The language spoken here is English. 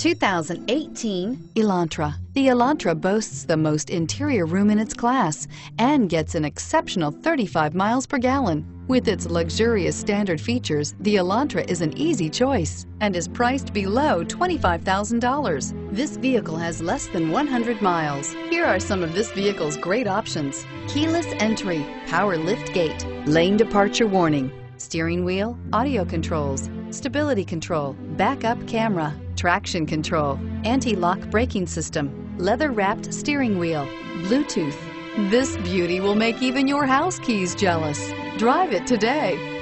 2018 Elantra. The Elantra boasts the most interior room in its class and gets an exceptional 35 miles per gallon. With its luxurious standard features, the Elantra is an easy choice and is priced below $25,000. This vehicle has less than 100 miles. Here are some of this vehicle's great options. Keyless entry, power lift gate, lane departure warning, steering wheel, audio controls, stability control, backup camera, traction control, anti-lock braking system, leather-wrapped steering wheel, Bluetooth. This beauty will make even your house keys jealous. Drive it today.